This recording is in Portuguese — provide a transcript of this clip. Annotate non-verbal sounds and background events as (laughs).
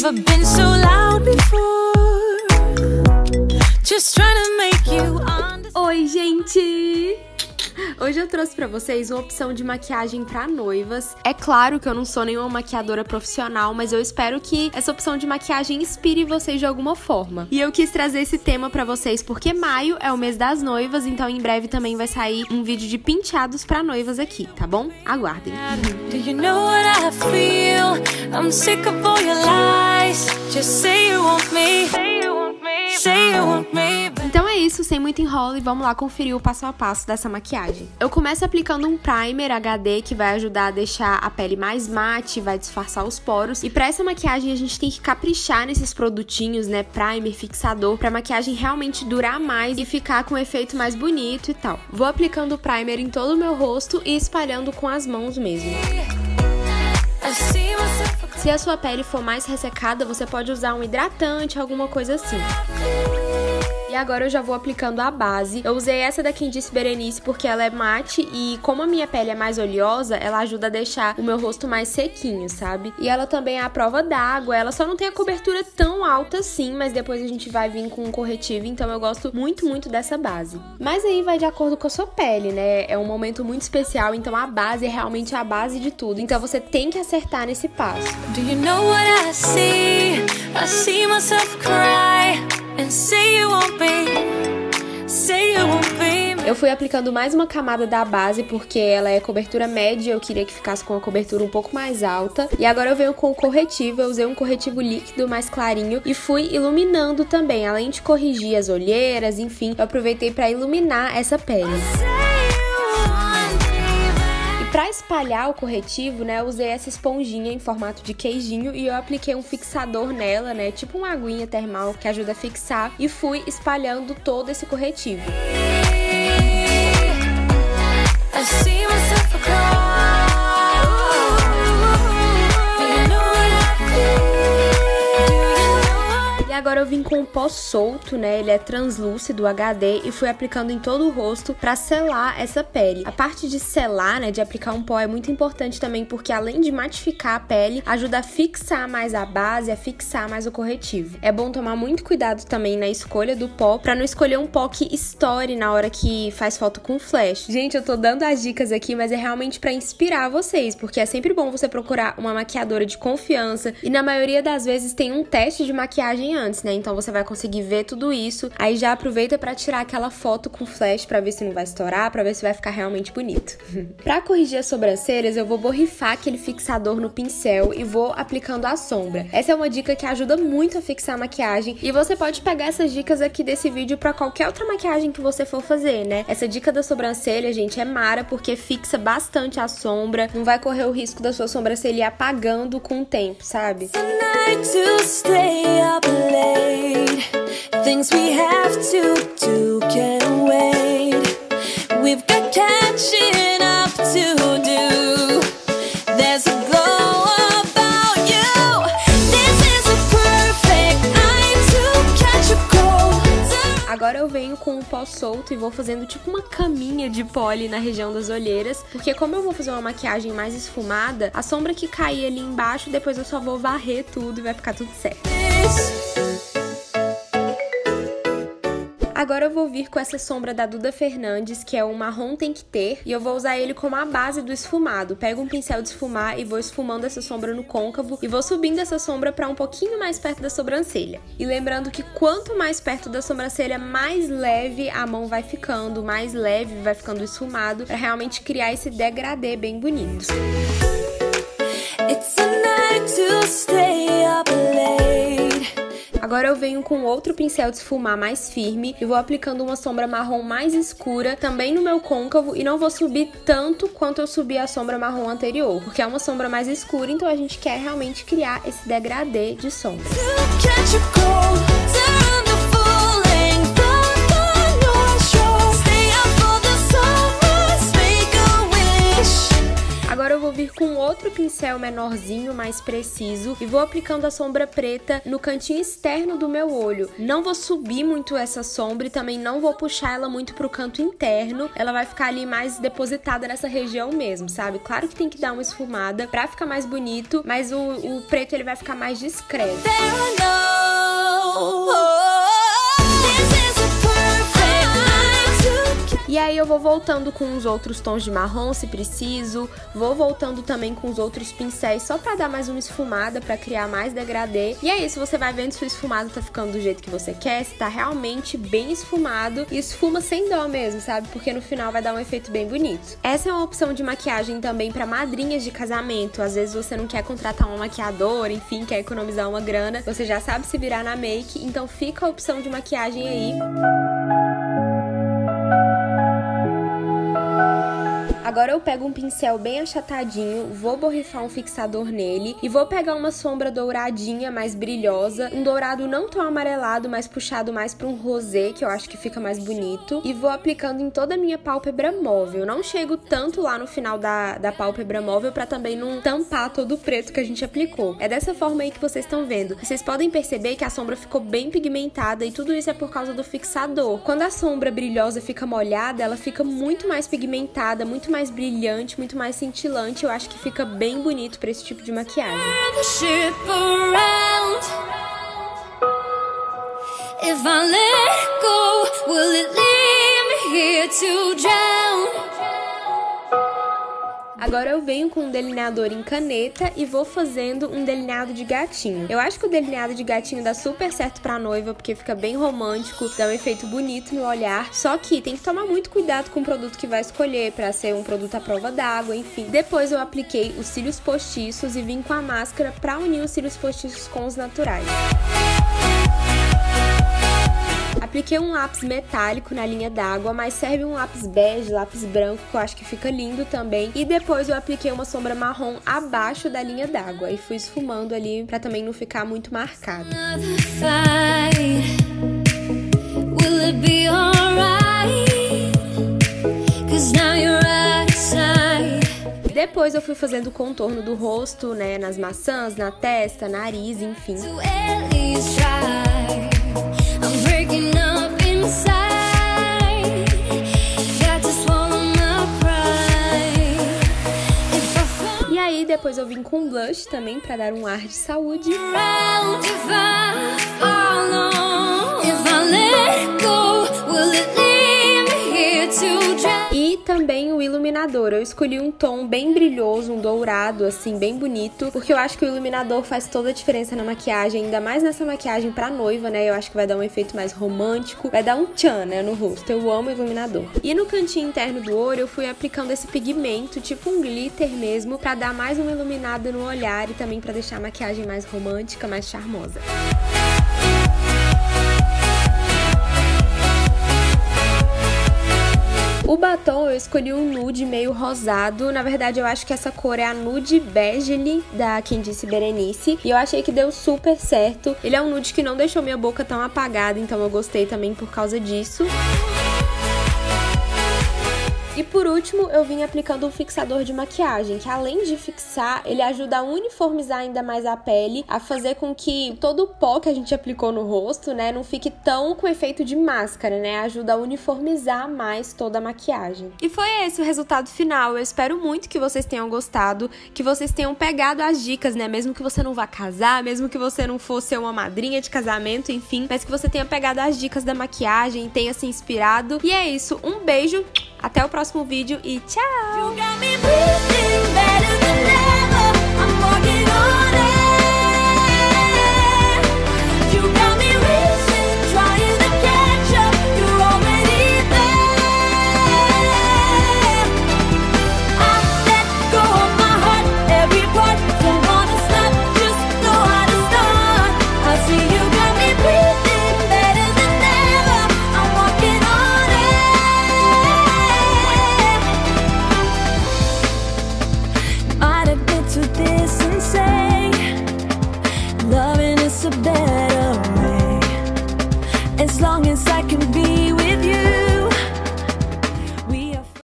never been so loud before. Just trying to make you understand. Oi, gente! Hoje eu trouxe pra vocês uma opção de maquiagem pra noivas. É claro que eu não sou nenhuma maquiadora profissional, mas eu espero que essa opção de maquiagem inspire vocês de alguma forma. E eu quis trazer esse tema pra vocês porque maio é o mês das noivas, então em breve também vai sair um vídeo de penteados pra noivas aqui, tá bom? Aguardem. Do you know what I feel? I'm sick of all your lies. Just say you want me. Say you want me. Say you want me. Então isso, sem muito enrolo e vamos lá conferir o passo a passo dessa maquiagem. Eu começo aplicando um primer HD que vai ajudar a deixar a pele mais mate, vai disfarçar os poros. E para essa maquiagem a gente tem que caprichar nesses produtinhos, né, primer, fixador, pra maquiagem realmente durar mais e ficar com um efeito mais bonito e tal. Vou aplicando o primer em todo o meu rosto e espalhando com as mãos mesmo. Se a sua pele for mais ressecada, você pode usar um hidratante, alguma coisa assim. Agora eu já vou aplicando a base. Eu usei essa da Disse Berenice porque ela é mate e como a minha pele é mais oleosa, ela ajuda a deixar o meu rosto mais sequinho, sabe? E ela também é a prova d'água, ela só não tem a cobertura tão alta assim, mas depois a gente vai vir com um corretivo, então eu gosto muito, muito dessa base. Mas aí vai de acordo com a sua pele, né? É um momento muito especial, então a base é realmente a base de tudo. Então você tem que acertar nesse passo. Do you know what I see? I see myself cry Eu fui aplicando mais uma camada da base porque ela é cobertura média, eu queria que ficasse com uma cobertura um pouco mais alta. E agora eu venho com o corretivo, eu usei um corretivo líquido mais clarinho e fui iluminando também, além de corrigir as olheiras, enfim, eu aproveitei para iluminar essa pele. Pra espalhar o corretivo, né, eu usei essa esponjinha em formato de queijinho e eu apliquei um fixador nela, né, tipo uma aguinha termal que ajuda a fixar e fui espalhando todo esse corretivo. I see myself across. Agora eu vim com o pó solto, né? Ele é translúcido HD e fui aplicando em todo o rosto pra selar essa pele. A parte de selar, né, de aplicar um pó é muito importante também porque além de matificar a pele, ajuda a fixar mais a base, a fixar mais o corretivo. É bom tomar muito cuidado também na escolha do pó pra não escolher um pó que estoure na hora que faz foto com flash. Gente, eu tô dando as dicas aqui, mas é realmente pra inspirar vocês, porque é sempre bom você procurar uma maquiadora de confiança e na maioria das vezes tem um teste de maquiagem antes, né? Então você vai conseguir ver tudo isso. Aí já aproveita pra tirar aquela foto com flash pra ver se não vai estourar, pra ver se vai ficar realmente bonito. (laughs) Pra corrigir as sobrancelhas, eu vou borrifar aquele fixador no pincel e vou aplicando a sombra. Essa é uma dica que ajuda muito a fixar a maquiagem e você pode pegar essas dicas aqui desse vídeo pra qualquer outra maquiagem que você for fazer, né? Essa dica da sobrancelha, gente, é mara porque fixa bastante a sombra, não vai correr o risco da sua sobrancelha ir apagando com o tempo, sabe? night Things we have to do can wait. We've got catching up to do. There's a glow about you. This is a perfect night to catch a cold. Agora eu venho com o pó solto e vou fazendo tipo uma caminha de ali na região das olheiras, porque como eu vou fazer uma maquiagem mais esfumada, a sombra que cair ali embaixo, depois eu só vou varrer tudo e vai ficar tudo certo. Agora eu vou vir com essa sombra da Duda Fernandes, que é o marrom tem que ter, e eu vou usar ele como a base do esfumado. Pego um pincel de esfumar e vou esfumando essa sombra no côncavo e vou subindo essa sombra para um pouquinho mais perto da sobrancelha. E lembrando que quanto mais perto da sobrancelha, mais leve a mão vai ficando, mais leve vai ficando o esfumado, para realmente criar esse degradê bem bonito. It's Agora eu venho com outro pincel de esfumar mais firme e vou aplicando uma sombra marrom mais escura também no meu côncavo e não vou subir tanto quanto eu subi a sombra marrom anterior, porque é uma sombra mais escura, então a gente quer realmente criar esse degradê de sombra. Agora eu vou vir com outro pincel menorzinho, mais preciso, e vou aplicando a sombra preta no cantinho externo do meu olho. Não vou subir muito essa sombra e também não vou puxar ela muito pro canto interno. Ela vai ficar ali mais depositada nessa região mesmo, sabe? Claro que tem que dar uma esfumada pra ficar mais bonito, mas o, o preto ele vai ficar mais discreto. E aí eu vou voltando com os outros tons de marrom, se preciso. Vou voltando também com os outros pincéis, só pra dar mais uma esfumada, pra criar mais degradê. E é isso, você vai vendo se o esfumado tá ficando do jeito que você quer, se tá realmente bem esfumado. E esfuma sem dó mesmo, sabe? Porque no final vai dar um efeito bem bonito. Essa é uma opção de maquiagem também para madrinhas de casamento. Às vezes você não quer contratar uma maquiadora, enfim, quer economizar uma grana. Você já sabe se virar na make, então fica a opção de maquiagem aí. Agora eu pego um pincel bem achatadinho, vou borrifar um fixador nele e vou pegar uma sombra douradinha, mais brilhosa, um dourado não tão amarelado, mas puxado mais para um rosé, que eu acho que fica mais bonito, e vou aplicando em toda a minha pálpebra móvel. Não chego tanto lá no final da, da pálpebra móvel para também não tampar todo o preto que a gente aplicou. É dessa forma aí que vocês estão vendo. Vocês podem perceber que a sombra ficou bem pigmentada e tudo isso é por causa do fixador. Quando a sombra brilhosa fica molhada, ela fica muito mais pigmentada, muito mais mais brilhante, muito mais cintilante. Eu acho que fica bem bonito para esse tipo de maquiagem. Agora eu venho com um delineador em caneta e vou fazendo um delineado de gatinho. Eu acho que o delineado de gatinho dá super certo pra noiva, porque fica bem romântico, dá um efeito bonito no olhar. Só que tem que tomar muito cuidado com o produto que vai escolher, para ser um produto à prova d'água, enfim. Depois eu apliquei os cílios postiços e vim com a máscara pra unir os cílios postiços com os naturais. Apliquei um lápis metálico na linha d'água, mas serve um lápis bege, lápis branco, que eu acho que fica lindo também. E depois eu apliquei uma sombra marrom abaixo da linha d'água e fui esfumando ali para também não ficar muito marcado. Depois eu fui fazendo o contorno do rosto, né, nas maçãs, na testa, nariz, enfim. E depois eu vim com blush também para dar um ar de saúde. Iluminador. Eu escolhi um tom bem brilhoso, um dourado, assim, bem bonito, porque eu acho que o iluminador faz toda a diferença na maquiagem, ainda mais nessa maquiagem pra noiva, né? Eu acho que vai dar um efeito mais romântico, vai dar um tchan, né, no rosto. Eu amo iluminador. E no cantinho interno do olho, eu fui aplicando esse pigmento, tipo um glitter mesmo, pra dar mais uma iluminada no olhar e também pra deixar a maquiagem mais romântica, mais charmosa. O batom eu escolhi um nude meio rosado. Na verdade, eu acho que essa cor é a nude bege da Disse Berenice. E eu achei que deu super certo. Ele é um nude que não deixou minha boca tão apagada, então eu gostei também por causa disso. E por último, eu vim aplicando um fixador de maquiagem, que além de fixar, ele ajuda a uniformizar ainda mais a pele, a fazer com que todo o pó que a gente aplicou no rosto, né, não fique tão com efeito de máscara, né? Ajuda a uniformizar mais toda a maquiagem. E foi esse o resultado final. Eu espero muito que vocês tenham gostado, que vocês tenham pegado as dicas, né? Mesmo que você não vá casar, mesmo que você não fosse uma madrinha de casamento, enfim, mas que você tenha pegado as dicas da maquiagem tenha se inspirado. E é isso. Um beijo, até o próximo vídeo e tchau!